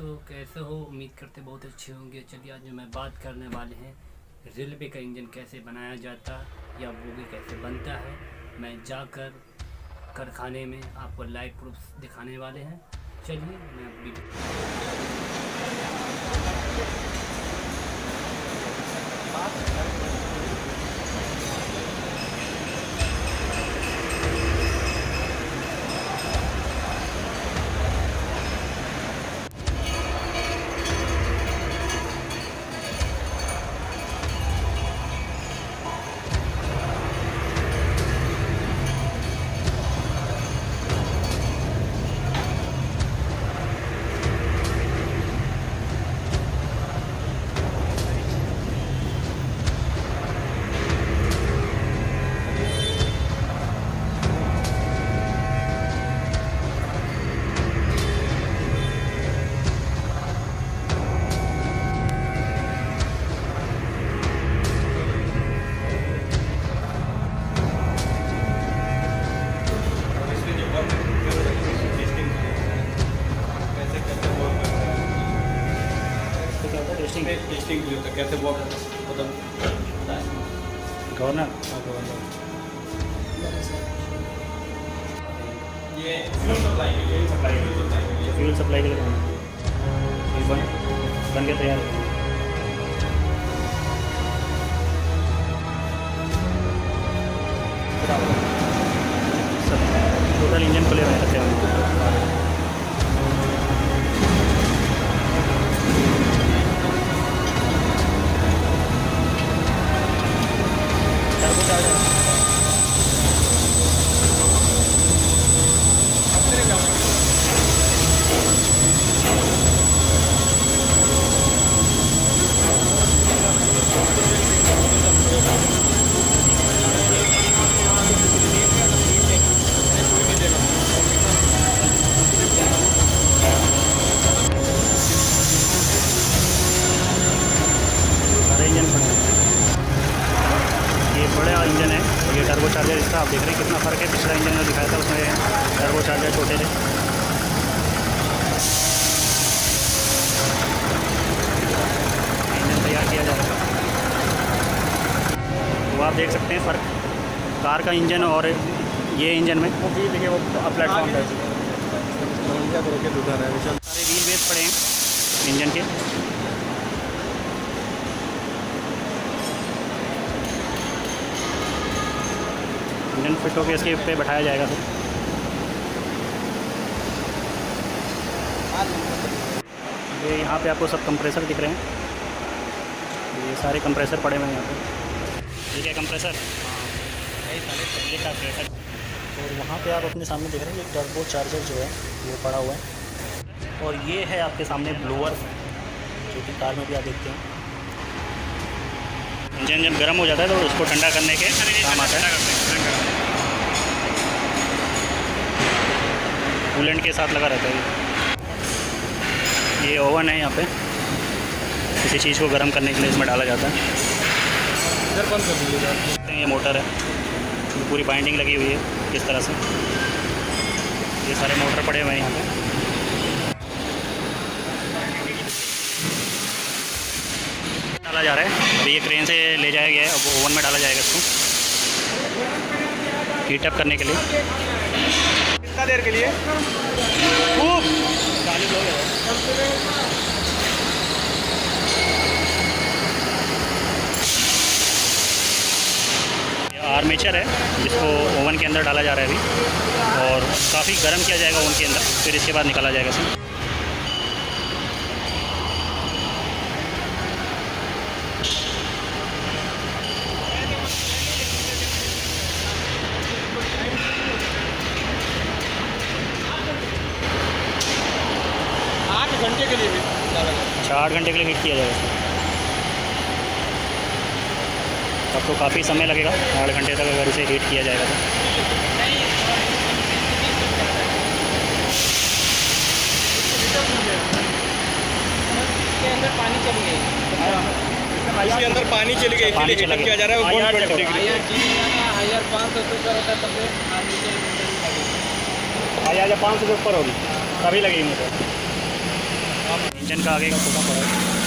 दोस्तों कैसे हो? उम्मीद करते बहुत अच्छे होंगे। चलिए, आज मैं बात करने वाले हैं रेलवे का इंजन कैसे बनाया जाता या बोगी कैसे बनता है, मैं जाकर कारखाने में आपको लाइव प्रूफ दिखाने वाले हैं। चलिए, मैं वीडियो टेस्टिंग टेस्टिंग भी होता है कैसे वर्क मतलब गवर्नर ये फ्यूल सप्लाई के लिए सप्लाई फ्यूल सप्लाई के लिए फ्यूल सप्लाई के लिए बन बन के तैयार है टोटल इंजन खुले हुए रहते हैं और ये टर्बो चार्जर इसका आप देख रहे हैं कितना फ़र्क है। पिछला इंजन जो दिखाया था उसमें टर्बो चार्जर छोटे थे। इंजन तैयार किया जा रहा है वो आप देख सकते हैं फ़र्क। कार का इंजन और ये इंजन में। जी देखिए वो प्लेटफॉर्म है सारे व्हील बेस पड़े हैं इंजन के। फिट होकर इसके पे बैठाया जाएगा फिर। ये यहाँ पे आपको सब कंप्रेसर दिख रहे हैं। ये सारे कंप्रेसर पड़े हुए हैं यहाँ पे। ठीक है कंप्रेसर ये का प्रेशर और वहाँ पे आप अपने सामने देख रहे हैं, ये टर्बो चार्जर जो है वो पड़ा हुआ है। और ये है आपके सामने ब्लोअर जो कि कार में भी आप देखते हैं। इंजन जब गर्म हो जाता है तो उसको ठंडा करने के काम आता है। कूलेंट के साथ लगा रहता है ये। ओवन है यहाँ पे। किसी चीज़ को गर्म करने के लिए इसमें डाला जाता है। इधर बंद कर दीजिएगा ये मोटर है। पूरी बाइंडिंग लगी हुई है किस तरह से। ये सारे मोटर पड़े हुए हैं यहाँ पे। डाला जा रहा है। अभी ये क्रेन से ले जाया गया है। अब ओवन में डाला जाएगा इसको। हीटअप करने के लिए। कितना देर के लिए। खूब। चालीस लोग आर्मेचर है, जिसको ओवन के अंदर डाला जा रहा है अभी, और काफ़ी गर्म किया जाएगा ओवन के अंदर, फिर इसके बाद निकाला जाएगा इसमें आठ घंटे के लिए अच्छा आठ घंटे के लिए हीट किया जाएगा इसमें तब तो काफ़ी समय लगेगा आठ घंटे तक अगर इसे हीट किया जाएगा तो। इसके अंदर पानी चली गई पानी इसलिए चला हीटर गया। किया जा रहा है हाँ, वो यार वन देखो। डिग्री आ जा पाँच सौ से ऊपर होगी तभी लगेगी मुझे। इंजन का आगे का खोखा पड़ा। है